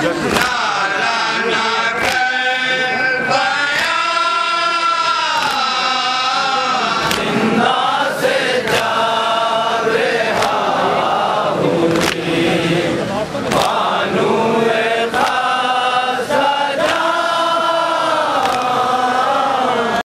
Judgment.